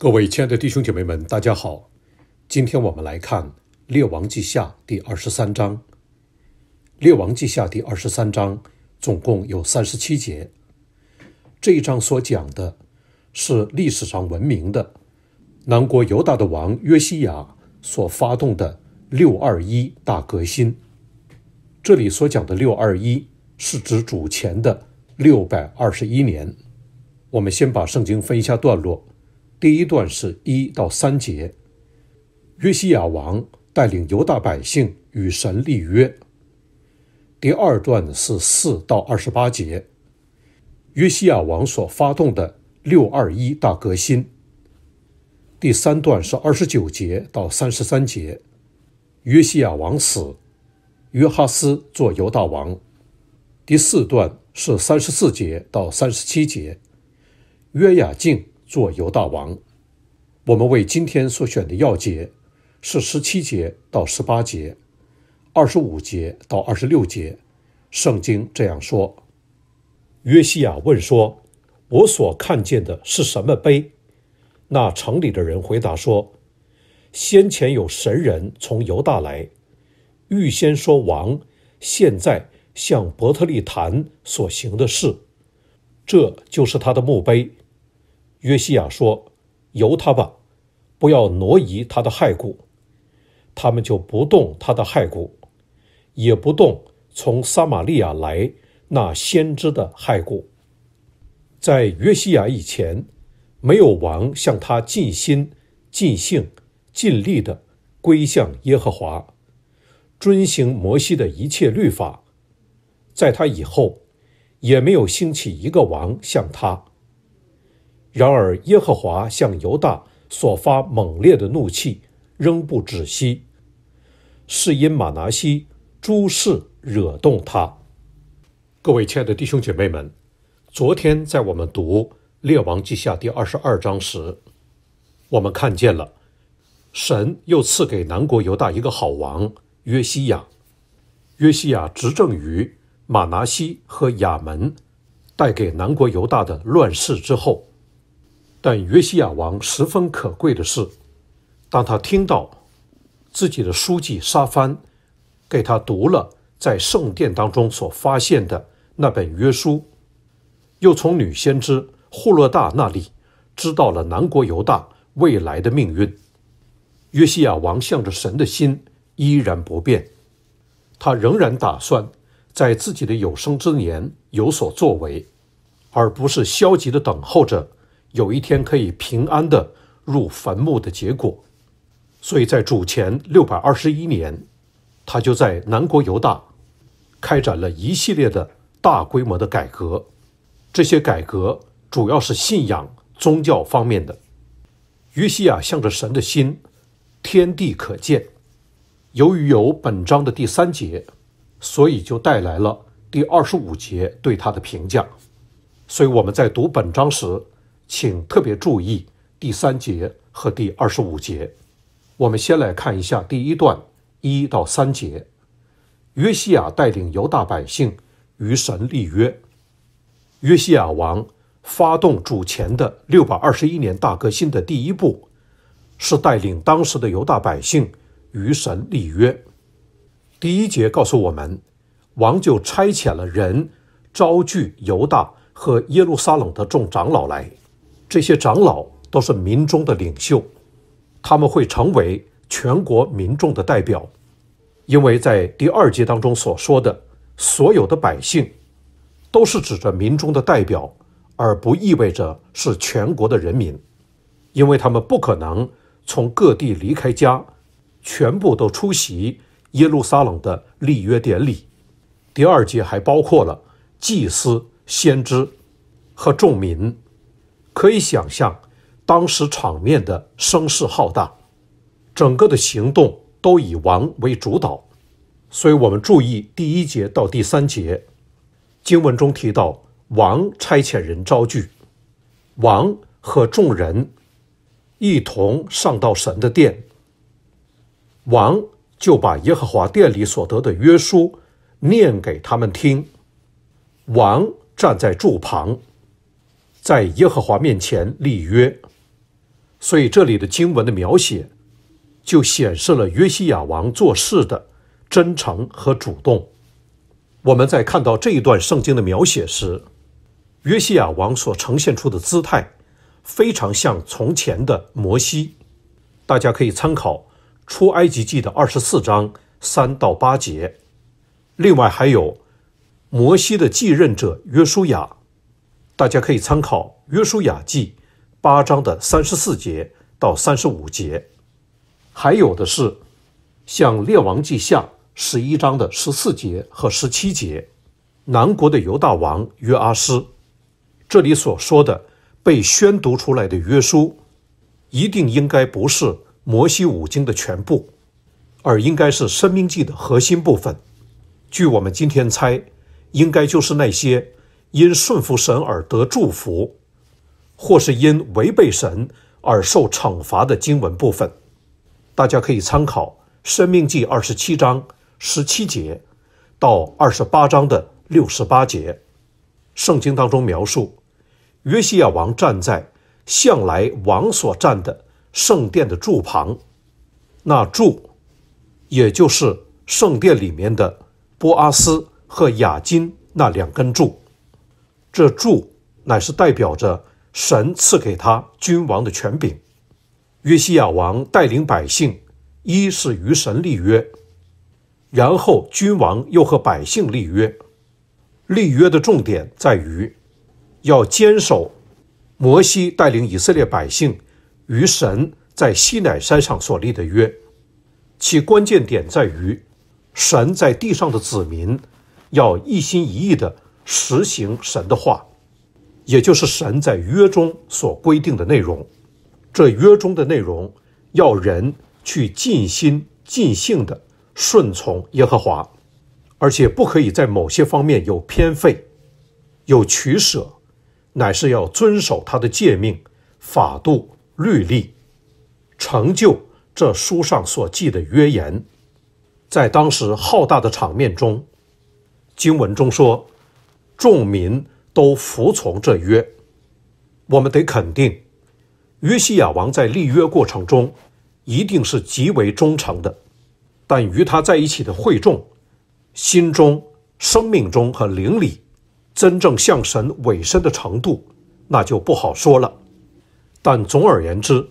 各位亲爱的弟兄姐妹们，大家好。今天我们来看《列王记下》第二十三章。《列王记下》第二十三章总共有三十七节。这一章所讲的是历史上闻名的南国犹大的王约西亚所发动的六二一大革新。这里所讲的六二一是指主前的六百二十一年。我们先把圣经分一下段落。第一段是一到三节，约西亚王带领犹大百姓与神立约。第二段是四到二十八节，约西亚王所发动的六二一大革新。第三段是二十九节到三十三节，约西亚王死，约哈斯做犹大王。第四段是三十四节到三十七节，约雅敬。做犹大王，我们为今天所选的要节是十七节到十八节，二十五节到二十六节。圣经这样说：约西亚问说：“我所看见的是什么碑？”那城里的人回答说：“先前有神人从犹大来，预先说王现在向伯特利坛所行的事，这就是他的墓碑。”约西亚说：“由他吧，不要挪移他的骸骨。”他们就不动他的骸骨，也不动从撒玛利亚来那先知的骸骨。在约西亚以前，没有王向他尽心、尽性、尽力的归向耶和华，遵行摩西的一切律法。在他以后，也没有兴起一个王像他。然而，耶和华向犹大所发猛烈的怒气仍不止息，是因马拿西诸事惹动他。各位亲爱的弟兄姐妹们，昨天在我们读《列王记下》第二十二章时，我们看见了神又赐给南国犹大一个好王约西亚。约西亚执政于马拿西和亚门带给南国犹大的乱世之后。但约西亚王十分可贵的是，当他听到自己的书记沙番给他读了在圣殿当中所发现的那本约书，又从女先知户勒大那里知道了南国犹大未来的命运，约西亚王向着神的心依然不变，他仍然打算在自己的有生之年有所作为，而不是消极的等候着。有一天可以平安的入坟墓的结果，所以在主前六百二十一年，他就在南国犹大开展了一系列的大规模的改革。这些改革主要是信仰宗教方面的。约西亚向着神的心，天地可见。由于有本章的第三节，所以就带来了第二十五节对他的评价。所以我们在读本章时。请特别注意第三节和第二十五节。我们先来看一下第一段一到三节。约西亚带领犹大百姓与神立约。约西亚王发动主前的六百二十一年大革新的第一步，是带领当时的犹大百姓与神立约。第一节告诉我们，王就差遣了人招聚犹大和耶路撒冷的众长老来。这些长老都是民众的领袖，他们会成为全国民众的代表，因为在第二节当中所说的所有的百姓，都是指着民众的代表，而不意味着是全国的人民，因为他们不可能从各地离开家，全部都出席耶路撒冷的立约典礼。第二节还包括了祭司、先知和众民。可以想象，当时场面的声势浩大，整个的行动都以王为主导。所以，我们注意第一节到第三节，经文中提到王差遣人招聚，王和众人一同上到神的殿，王就把耶和华殿里所得的约书念给他们听，王站在柱旁。在耶和华面前立约，所以这里的经文的描写，就显示了约西亚王做事的真诚和主动。我们在看到这一段圣经的描写时，约西亚王所呈现出的姿态，非常像从前的摩西。大家可以参考出埃及记的二十四章三到八节。另外还有摩西的继任者约书亚，大家可以参考约书亚记八章的三十四节到三十五节。还有的是像列王记下十一章的十四节和十七节，南国的犹大王约阿斯。这里所说的被宣读出来的约书，一定应该不是摩西五经的全部，而应该是生命记的核心部分。据我们今天猜，应该就是那些因顺服神而得祝福，或是因违背神而受惩罚的经文部分。大家可以参考《生命记》二十七章十七节到二十八章的六十八节。圣经当中描述。约西亚王站在向来王所站的圣殿的柱旁，那柱，也就是圣殿里面的波阿斯和雅金那两根柱。这柱乃是代表着神赐给他君王的权柄。约西亚王带领百姓，一是与神立约，然后君王又和百姓立约。立约的重点在于。要坚守摩西带领以色列百姓与神在西乃山上所立的约，其关键点在于神在地上的子民要一心一意地实行神的话，也就是神在约中所规定的内容。这约中的内容要人去尽心尽性地顺从耶和华，而且不可以在某些方面有偏废、有取舍。乃是要遵守他的诫命、法度、律例，成就这书上所记的约言。在当时浩大的场面中，经文中说，众民都服从这约。我们得肯定，约西亚王在立约过程中一定是极为忠诚的。但与他在一起的会众，心中、生命中和灵里。真正向神委身的程度，那就不好说了。但总而言之，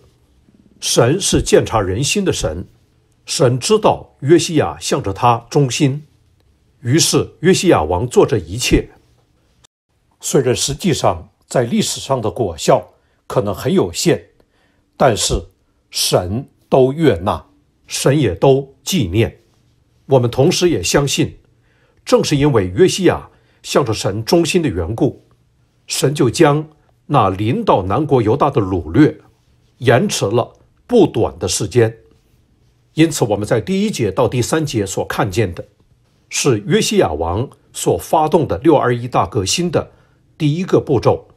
神是鉴察人心的神，神知道约西亚向着他忠心，于是约西亚王做这一切。虽然实际上在历史上的果效可能很有限，但是神都悦纳，神也都纪念。我们同时也相信，正是因为约西亚。向着神忠心的缘故，神就将那临到南国犹大的掳掠延迟了不短的时间。因此，我们在第一节到第三节所看见的，是约西亚王所发动的六二一大革新的第一个步骤。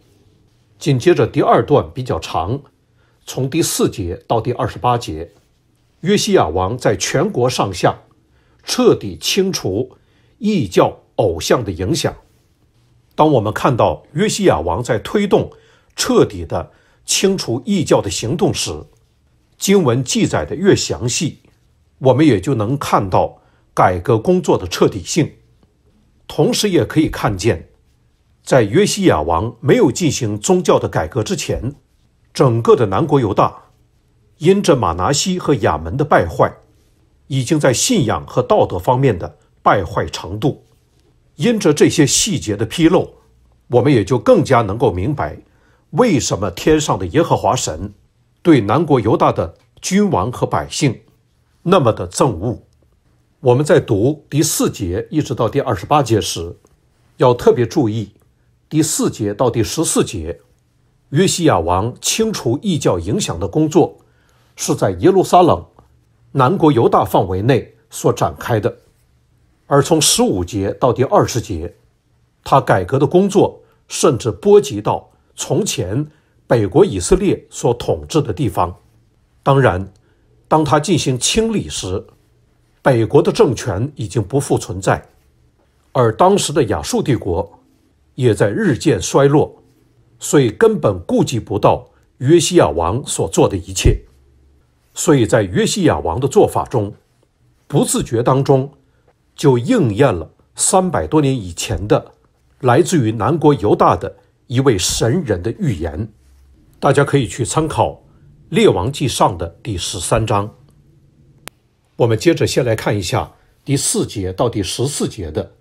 紧接着，第二段比较长，从第四节到第二十八节，约西亚王在全国上下彻底清除异教。偶像的影响。当我们看到约西亚王在推动彻底的清除异教的行动时，经文记载的越详细，我们也就能看到改革工作的彻底性。同时，也可以看见，在约西亚王没有进行宗教的改革之前，整个的南国犹大因着马拿西和亚门的败坏，已经在信仰和道德方面的败坏程度。因着这些细节的披露，我们也就更加能够明白，为什么天上的耶和华神对南国犹大的君王和百姓那么的憎恶。我们在读第四节一直到第二十八节时，要特别注意第四节到第十四节，约西亚王清除异教影响的工作是在耶路撒冷南国犹大范围内所展开的。而从十五节到第二十节，他改革的工作甚至波及到从前北国以色列所统治的地方。当然，当他进行清理时，北国的政权已经不复存在，而当时的亚述帝国也在日渐衰落，所以根本顾及不到约西亚王所做的一切。所以在约西亚王的做法中，不自觉当中就应验了三百多年以前的来自于南国犹大的一位神人的预言。大家可以去参考《列王记上》的第十三章。我们接着先来看一下第四节到第十四节的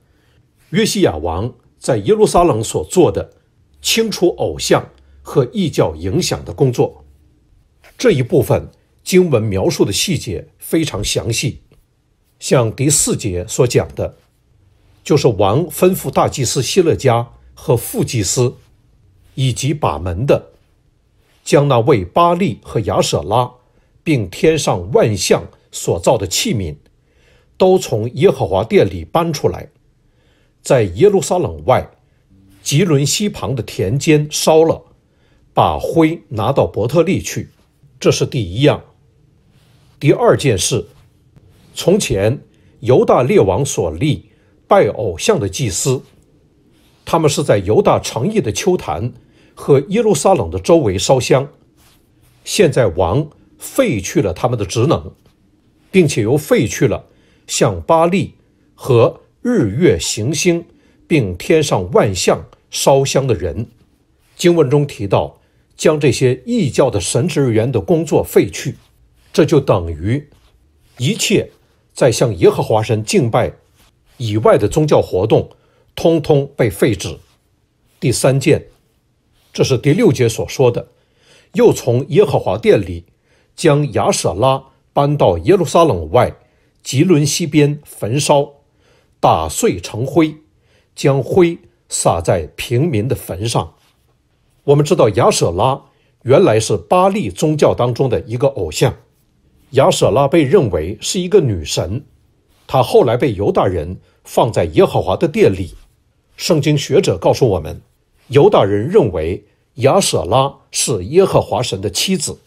约西亚王在耶路撒冷所做的清除偶像和异教影响的工作。这一部分经文描述的细节非常详细，像第四节所讲的，就是王吩咐大祭司希勒家和副祭司以及把门的，将那为巴利和亚舍拉，并天上万象。所造的器皿，都从耶和华殿里搬出来，在耶路撒冷外吉伦西旁的田间烧了，把灰拿到伯特利去。这是第一样。第二件事，从前犹大列王所立拜偶像的祭司，他们是在犹大城邑的秋坛和耶路撒冷的周围烧香。现在王废去了他们的职能。并且又废去了向巴利和日月行星，并天上万象烧香的人。经文中提到，将这些异教的神职人员的工作废去，这就等于一切在向耶和华神敬拜以外的宗教活动，通通被废止。第三件，这是第六节所说的，又从耶和华殿里将亚舍拉。搬到耶路撒冷外吉伦西边焚烧，打碎成灰，将灰撒在平民的坟上。我们知道亚舍拉原来是巴利宗教当中的一个偶像，亚舍拉被认为是一个女神，她后来被犹大人放在耶和华的殿里。圣经学者告诉我们，犹大人认为亚舍拉是耶和华神的妻子，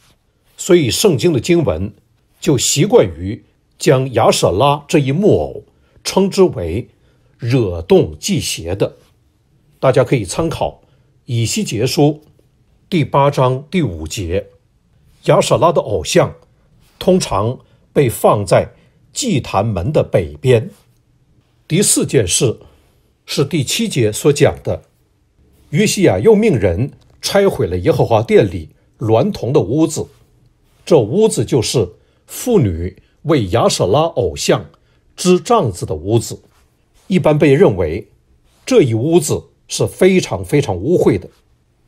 所以圣经的经文。就习惯于将亚舍拉这一木偶称之为惹动祭邪的，大家可以参考以西结书第八章第五节。亚舍拉的偶像通常被放在祭坛门的北边。第四件事是第七节所讲的，约西亚又命人拆毁了耶和华殿里娈童的屋子，这屋子就是。妇女为亚舍拉偶像织帐子的屋子，一般被认为这一屋子是非常非常污秽的，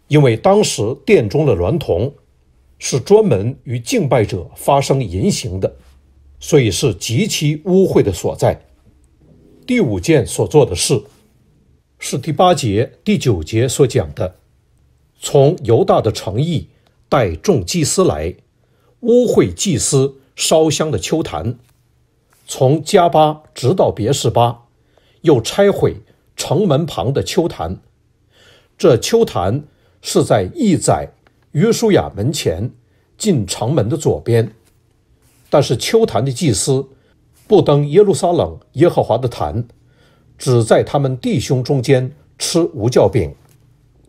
因为当时殿中的娈童是专门与敬拜者发生淫行的，所以是极其污秽的所在。第五件所做的事是第八节、第九节所讲的，从犹大的诚意带众祭司来污秽祭司。烧香的秋坛，从加巴直到别是巴，又拆毁城门旁的秋坛。这秋坛是在义宰约书亚门前进城门的左边。但是秋坛的祭司不登耶路撒冷耶和华的坛，只在他们弟兄中间吃无酵饼。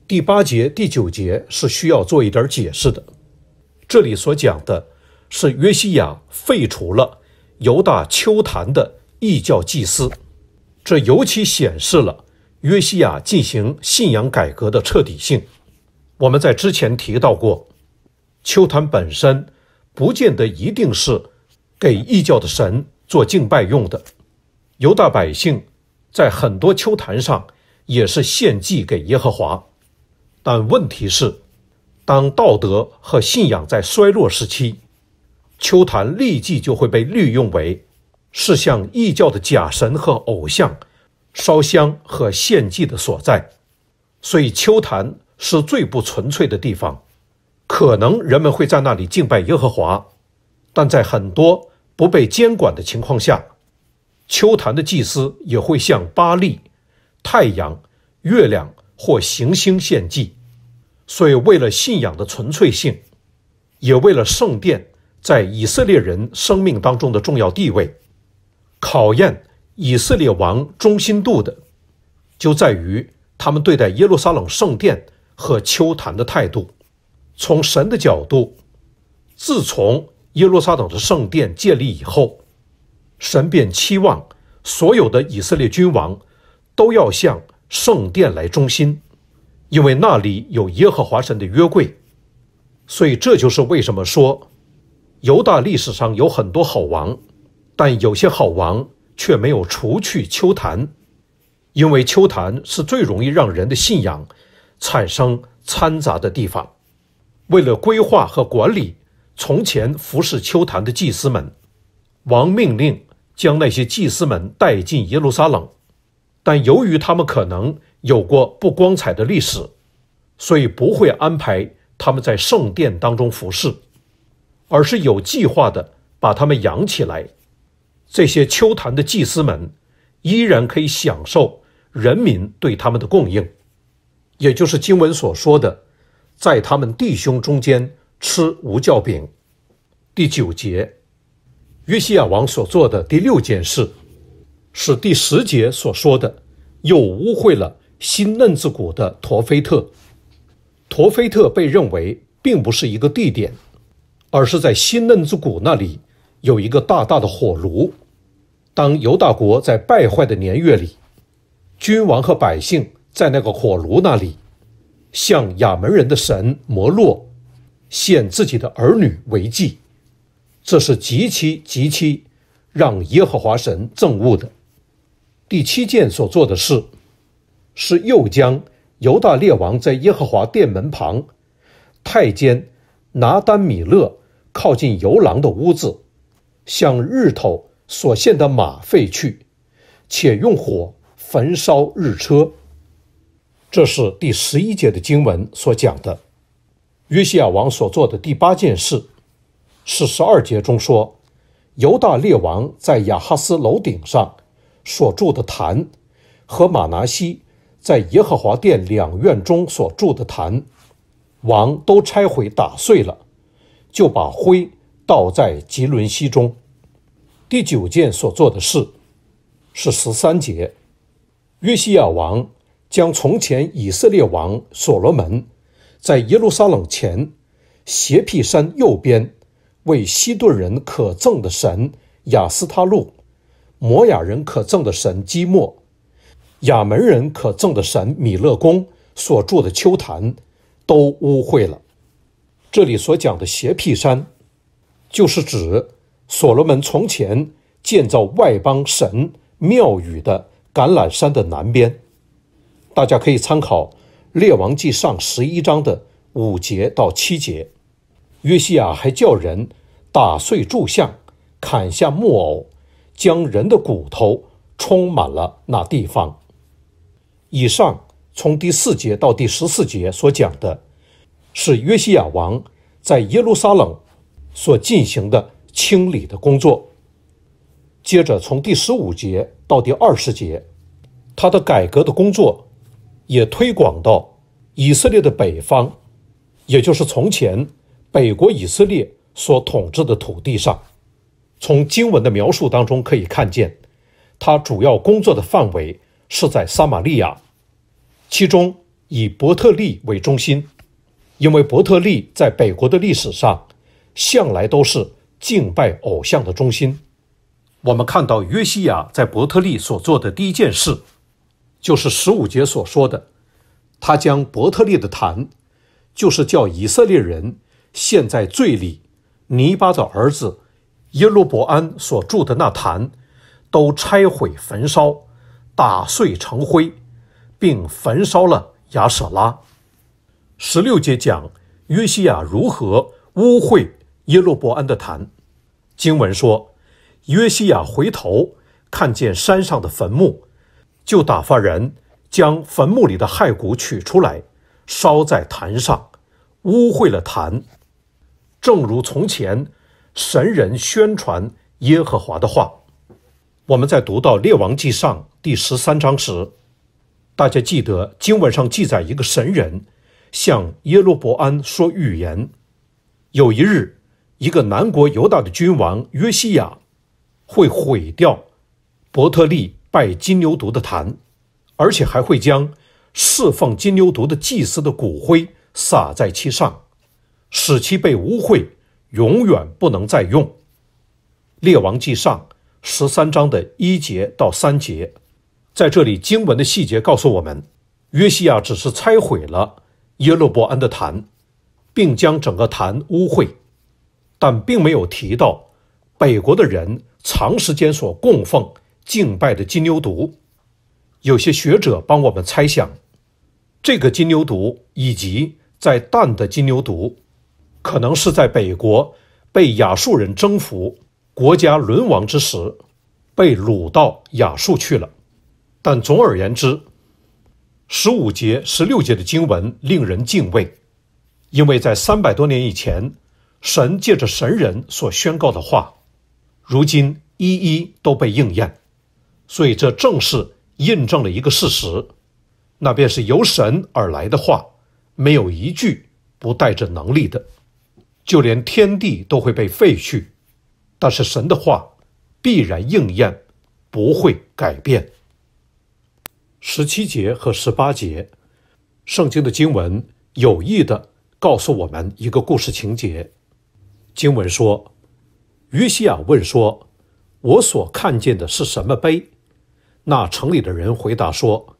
第八节、第九节是需要做一点解释的。这里所讲的。是约西亚废除了犹大丘坛的异教祭司，这尤其显示了约西亚进行信仰改革的彻底性。我们在之前提到过，丘坛本身不见得一定是给异教的神做敬拜用的，犹大百姓在很多丘坛上也是献祭给耶和华。但问题是，当道德和信仰在衰落时期。秋坛立即就会被利用为是向异教的假神和偶像烧香和献祭的所在，所以秋坛是最不纯粹的地方。可能人们会在那里敬拜耶和华，但在很多不被监管的情况下，秋坛的祭司也会向巴利、太阳、月亮或行星献祭。所以，为了信仰的纯粹性，也为了圣殿。在以色列人生命当中的重要地位，考验以色列王忠心度的，就在于他们对待耶路撒冷圣殿和丘坛的态度。从神的角度，自从耶路撒冷的圣殿建立以后，神便期望所有的以色列君王都要向圣殿来忠心，因为那里有耶和华神的约柜。所以这就是为什么说，犹大历史上有很多好王，但有些好王却没有除去丘坛，因为丘坛是最容易让人的信仰产生掺杂的地方。为了规划和管理从前服侍丘坛的祭司们，王命令将那些祭司们带进耶路撒冷。但由于他们可能有过不光彩的历史，所以不会安排他们在圣殿当中服侍，而是有计划的把他们养起来。这些丘坛的祭司们依然可以享受人民对他们的供应，也就是经文所说的。在他们弟兄中间吃无酵饼。第九节，约西亚王所做的第六件事，是第十节所说的，又污秽了新嫩子谷的陀菲特。陀菲特被认为并不是一个地点，而是在新嫩子谷那里有一个大大的火炉。当犹大国在败坏的年月里，君王和百姓在那个火炉那里。向亚门人的神摩洛献自己的儿女为祭，这是极其极其让耶和华神憎恶的。第七件所做的事，是又将犹大列王在耶和华殿门旁太监拿丹米勒靠近游廊的屋子，向日头所献的马废去，且用火焚烧日车。这是第十一节的经文所讲的，约西亚王所做的第八件事，是十二节中说，犹大列王在亚哈斯楼顶上所筑的坛，和马拿西在耶和华殿两院中所筑的坛，王都拆毁打碎了，就把灰倒在吉伦西中。第九件所做的事，是十三节，约西亚王。将从前以色列王所罗门在耶路撒冷前斜僻山右边为西顿人可憎的神亚斯他路、摩雅人可憎的神基莫、亚门人可憎的神米勒公所住的丘坛都污秽了。这里所讲的斜僻山，就是指所罗门从前建造外邦神庙宇的橄榄山的南边。大家可以参考《列王记上》十一章的五节到七节。约西亚还叫人打碎柱像，砍下木偶，将人的骨头充满了那地方。以上从第四节到第十四节所讲的，是约西亚王在耶路撒冷所进行的清理的工作。接着从第十五节到第二十节，他的改革的工作。也推广到以色列的北方，也就是从前北国以色列所统治的土地上。从经文的描述当中可以看见，他主要工作的范围是在撒玛利亚，其中以伯特利为中心，因为伯特利在北国的历史上向来都是敬拜偶像的中心。我们看到约西亚在伯特利所做的第一件事。就是十五节所说的，他将伯特利的坛，就是叫以色列人陷在罪里，尼巴的儿子耶路伯安所住的那坛，都拆毁焚烧，打碎成灰，并焚烧了亚舍拉。十六节讲约西亚如何污秽耶路伯安的坛，经文说，约西亚回头看见山上的坟墓。就打发人将坟墓里的骸骨取出来，烧在坛上，污秽了坛。正如从前神人宣传耶和华的话。我们在读到列王记上第十三章时，大家记得经文上记载一个神人向耶路伯安说预言：有一日，一个南国犹大的君王约西亚会毁掉伯特利。拜金牛犊的坛，而且还会将侍奉金牛犊的祭司的骨灰撒在其上，使其被污秽，永远不能再用。列王记上十三章的一节到三节，在这里经文的细节告诉我们，约西亚只是拆毁了耶路伯安的坛，并将整个坛污秽，但并没有提到北国的人长时间所供奉敬拜的金牛犊。有些学者帮我们猜想，这个金牛犊以及在蛋的金牛犊，可能是在北国被亚述人征服、国家沦亡之时，被掳到亚述去了。但总而言之，十五节、十六节的经文令人敬畏，因为在三百多年以前，神借着神人所宣告的话，如今一一都被应验，所以这正是。印证了一个事实，那便是由神而来的话，没有一句不带着能力的。就连天地都会被废去，但是神的话必然应验，不会改变。十七节和十八节，圣经的经文有意的告诉我们一个故事情节。经文说：“约西亚问说，我所看见的是什么碑？”那城里的人回答说：“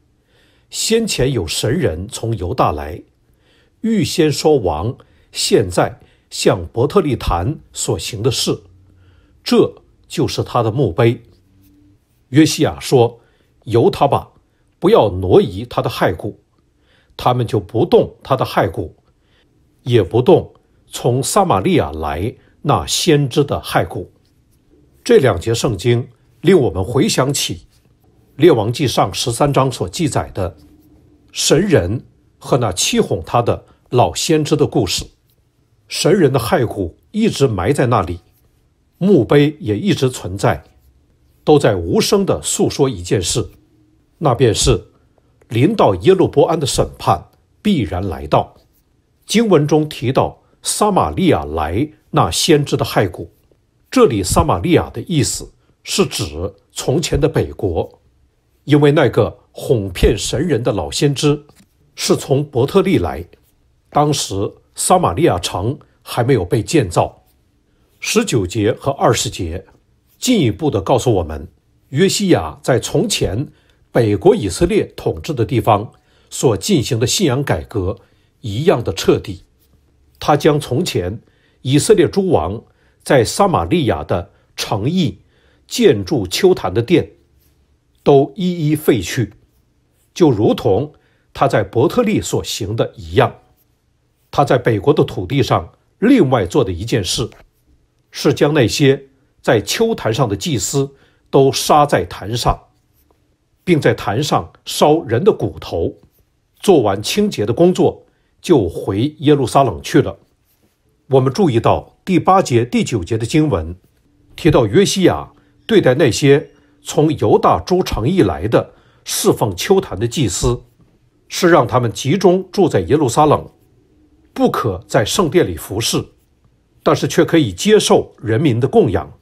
先前有神人从犹大来，预先说王现在向伯特利坛所行的事，这就是他的墓碑。”约西亚说：“由他吧，不要挪移他的骸骨。”他们就不动他的骸骨，也不动从撒玛利亚来那先知的骸骨。这两节圣经令我们回想起。列王记上十三章所记载的神人和那欺哄他的老先知的故事，神人的骸骨一直埋在那里，墓碑也一直存在，都在无声地诉说一件事，那便是临到耶路伯安的审判必然来到。经文中提到撒玛利亚来那先知的骸骨，这里撒玛利亚的意思是指从前的北国。因为那个哄骗神人的老先知是从伯特利来，当时撒玛利亚城还没有被建造。十九节和二十节进一步的告诉我们，约西亚在从前北国以色列统治的地方所进行的信仰改革一样的彻底。他将从前以色列诸王在撒玛利亚的城邑建筑丘坛的殿。都一一废去，就如同他在伯特利所行的一样。他在北国的土地上另外做的一件事，是将那些在秋坛上的祭司都杀在坛上，并在坛上烧人的骨头。做完清洁的工作，就回耶路撒冷去了。我们注意到第八节、第九节的经文提到约西亚对待那些。从犹大诸城邑来的侍奉秋坛的祭司，是让他们集中住在耶路撒冷，不可在圣殿里服侍，但是却可以接受人民的供养。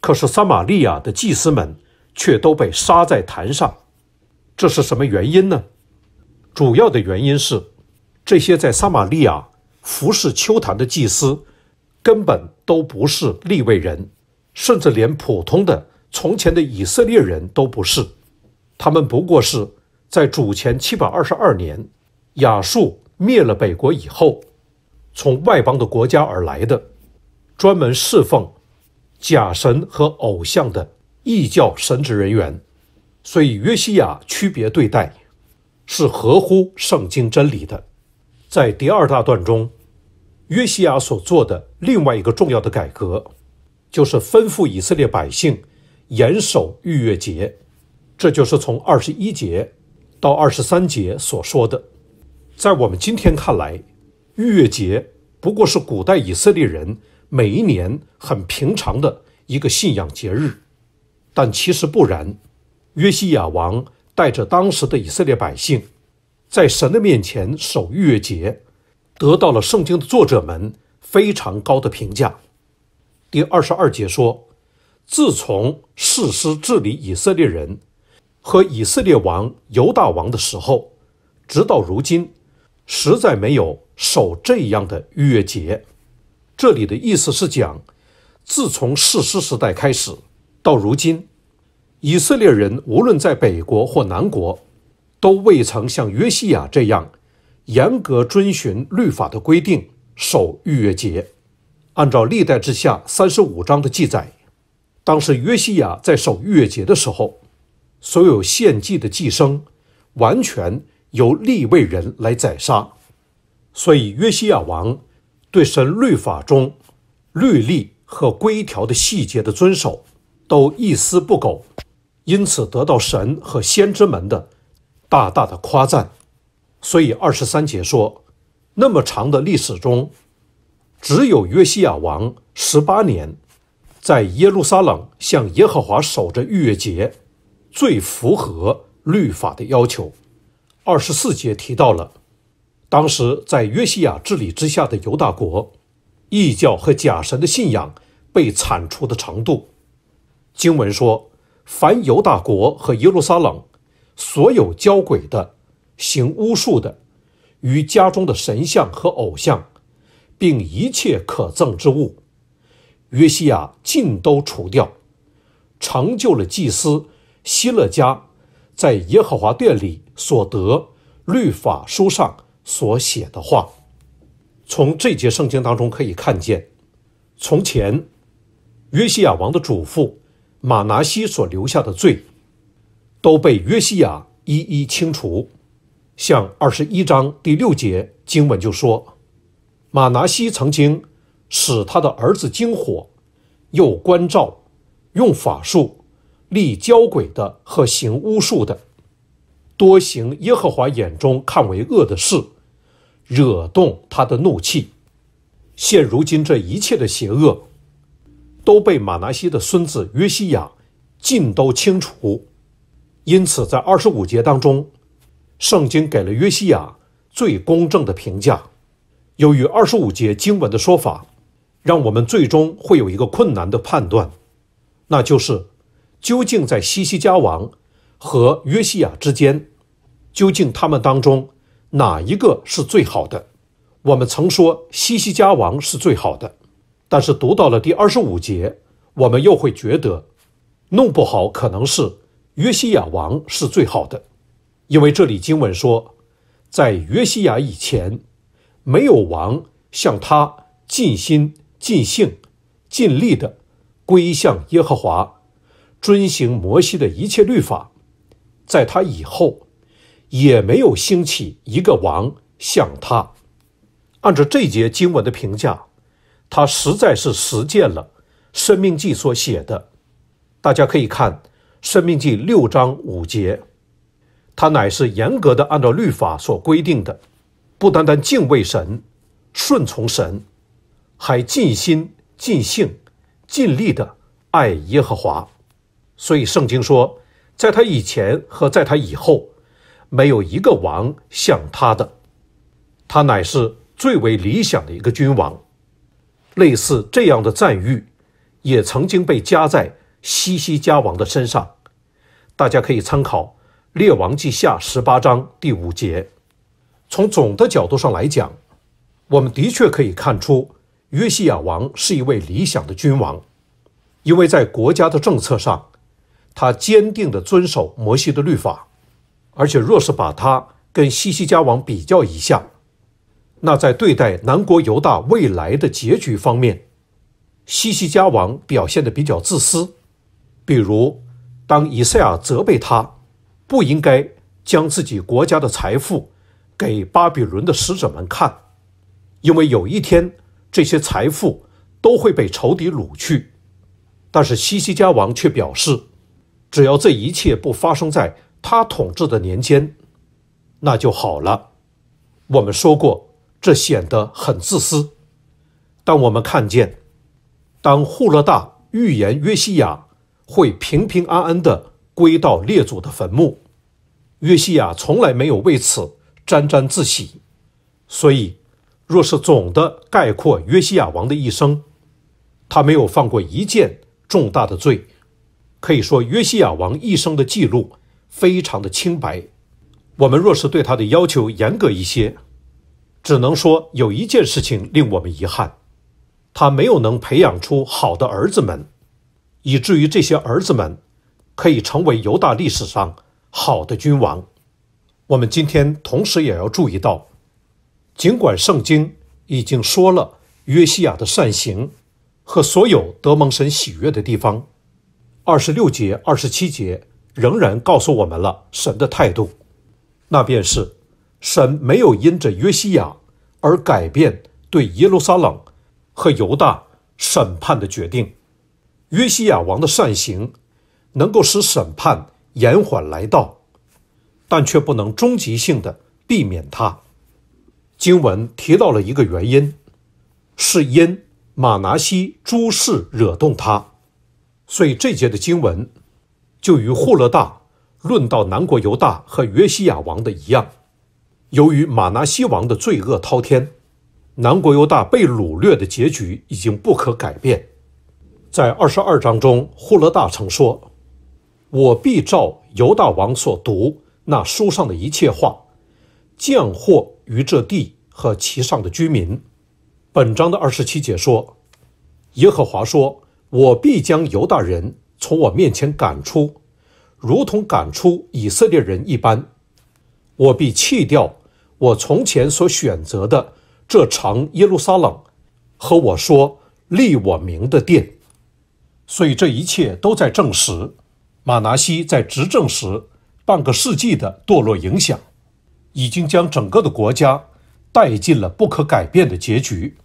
可是撒玛利亚的祭司们却都被杀在坛上，这是什么原因呢？主要的原因是，这些在撒玛利亚服侍秋坛的祭司，根本都不是利未人，甚至连普通的。从前的以色列人都不是，他们不过是在主前七百二十二年，亚述灭了北国以后，从外邦的国家而来的，专门侍奉假神和偶像的异教神职人员。所以约西亚区别对待，是合乎圣经真理的。在第二大段中，约西亚所做的另外一个重要的改革，就是吩咐以色列百姓。严守逾越节，这就是从二十一节到二十三节所说的。在我们今天看来，逾越节不过是古代以色列人每一年很平常的一个信仰节日，但其实不然。约西亚王带着当时的以色列百姓，在神的面前守逾越节，得到了圣经的作者们非常高的评价。第二十二节说。自从士师治理以色列人和以色列王犹大王的时候，直到如今，实在没有守这样的逾越节。这里的意思是讲，自从士师时代开始到如今，以色列人无论在北国或南国，都未曾像约西亚这样严格遵循律法的规定守逾越节。按照历代之下三十五章的记载，当时约西亚在守逾越节的时候，所有献祭的祭牲完全由立位人来宰杀，所以约西亚王对神律法中律例和规条的细节的遵守都一丝不苟，因此得到神和先知们的大大的夸赞。所以二十三节说，那么长的历史中。只有约西亚王十八年，在耶路撒冷向耶和华守着逾越节，最符合律法的要求。二十四节提到了，当时在约西亚治理之下的犹大国，异教和假神的信仰被铲除的程度。经文说，凡犹大国和耶路撒冷所有交鬼的、行巫术的、与家中的神像和偶像。并一切可憎之物，约西亚尽都除掉，成就了祭司希勒家在耶和华殿里所得律法书上所写的话。从这节圣经当中可以看见，从前约西亚王的祖父马拿西所留下的罪，都被约西亚一一清除。像二十一章第六节经文就说。马拿西曾经使他的儿子金火，又关照用法术立交鬼的和行巫术的，多行耶和华眼中看为恶的事，惹动他的怒气。现如今这一切的邪恶，都被马拿西的孙子约西亚尽都清除。因此，在二十五节当中，圣经给了约西亚最公正的评价。由于二十五节经文的说法，让我们最终会有一个困难的判断，那就是究竟在西西家王和约西亚之间，究竟他们当中哪一个是最好的？我们曾说西西家王是最好的，但是读到了第二十五节，我们又会觉得弄不好可能是约西亚王是最好的，因为这里经文说，在约西亚以前。没有王向他尽心尽性尽力的归向耶和华，遵行摩西的一切律法，在他以后也没有兴起一个王像他。按照这节经文的评价，他实在是实践了《生命记》所写的。大家可以看《生命记》六章五节，他乃是严格的按照律法所规定的。不单单敬畏神、顺从神，还尽心、尽性、尽力的爱耶和华。所以圣经说，在他以前和在他以后，没有一个王像他的。他乃是最为理想的一个君王。类似这样的赞誉，也曾经被加在西西家王的身上。大家可以参考《列王记下》十八章第五节。从总的角度上来讲，我们的确可以看出约西亚王是一位理想的君王，因为在国家的政策上，他坚定地遵守摩西的律法，而且若是把他跟西西家王比较一下，那在对待南国犹大未来的结局方面，西西家王表现的比较自私，比如当以赛亚责备他不应该将自己国家的财富。给巴比伦的使者们看，因为有一天这些财富都会被仇敌掳去。但是西西家王却表示，只要这一切不发生在他统治的年间，那就好了。我们说过，这显得很自私。当我们看见，当户勒大预言约西亚会平平安安地归到列祖的坟墓，约西亚从来没有为此。沾沾自喜，所以，若是总的概括约西亚王的一生，他没有犯过一件重大的罪，可以说约西亚王一生的记录非常的清白。我们若是对他的要求严格一些，只能说有一件事情令我们遗憾，他没有能培养出好的儿子们，以至于这些儿子们可以成为犹大历史上好的君王。我们今天同时也要注意到，尽管圣经已经说了约西亚的善行和所有得蒙神喜悦的地方，二十六节、二十七节仍然告诉我们了神的态度，那便是。神没有因着约西亚而改变对耶路撒冷和犹大审判的决定。约西亚王的善行能够使审判延缓来到，但却不能终极性的避免它。经文提到了一个原因，是因马拿西诸事惹动他，所以这节的经文就与户勒大论到南国犹大和约西亚王的一样。由于马拿西王的罪恶滔天，南国犹大被掳掠的结局已经不可改变。在二十二章中，呼勒大曾说：“我必照犹大王所读那书上的一切话，降祸于这地和其上的居民。”本章的二十七节说：“耶和华说，我必将犹大人从我面前赶出，如同赶出以色列人一般。”我必弃掉我从前所选择的这城耶路撒冷，和我说立我名的殿。所以这一切都在证实，马拿西在执政时半个世纪的堕落影响，已经将整个的国家带进了不可改变的结局。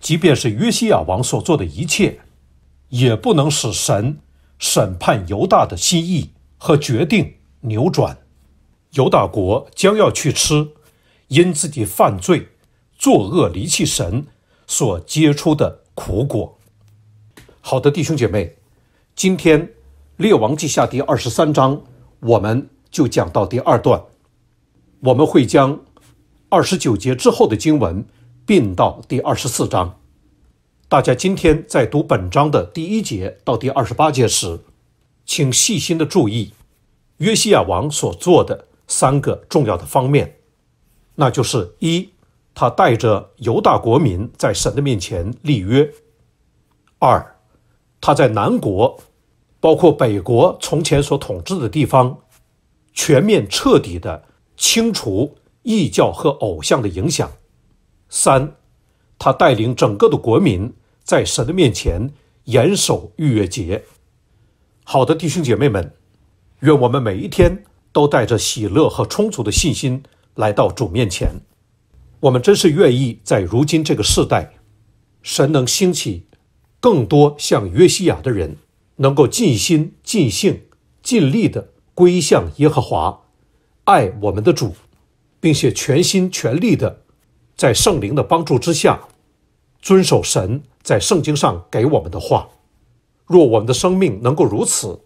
即便是约西亚王所做的一切，也不能使神审判犹大的心意和决定扭转。犹大国将要去吃因自己犯罪、作恶离弃神所结出的苦果。好的，弟兄姐妹，今天《列王记下》第二十三章，我们就讲到第二段。我们会将二十九节之后的经文并到第二十四章。大家今天在读本章的第一节到第二十八节时，请细心的注意约西亚王所做的。三个重要的方面，那就是一，他带着犹大国民在神的面前立约；二，他在南国，包括北国从前所统治的地方，全面彻底的清除异教和偶像的影响；三，他带领整个的国民在神的面前严守逾越节。好的，弟兄姐妹们，愿我们每一天。都带着喜乐和充足的信心来到主面前。我们真是愿意在如今这个时代，神能兴起更多像约西亚的人，能够尽心、尽性、尽力的归向耶和华，爱我们的主，并且全心全力的在圣灵的帮助之下，遵守神在圣经上给我们的话。若我们的生命能够如此，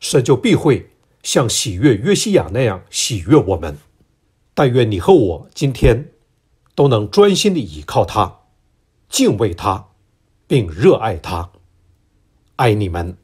神就必会。像喜悦约西亚那样喜悦我们，但愿你和我今天都能专心的倚靠他，敬畏他，并热爱他。爱你们。